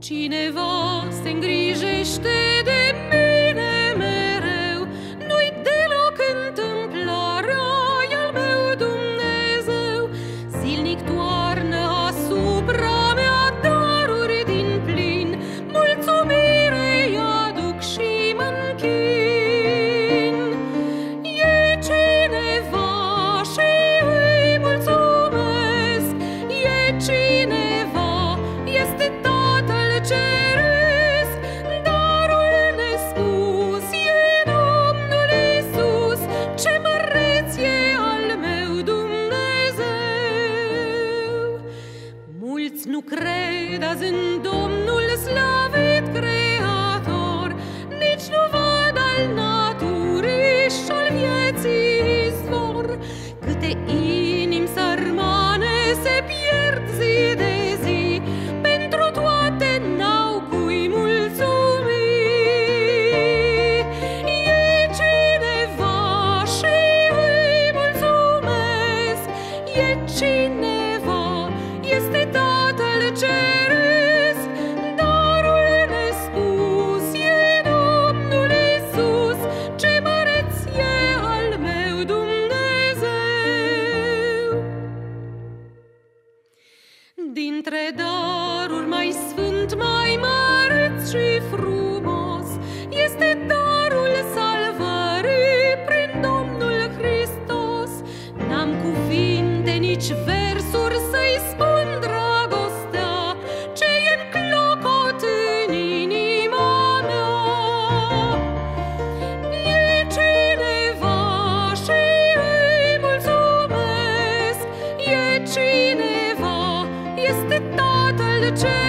Cineva se îngrijește. nu cred azi în Domnul. Dintre daruri mai sfânt, mai măreți și frumos, este totul ce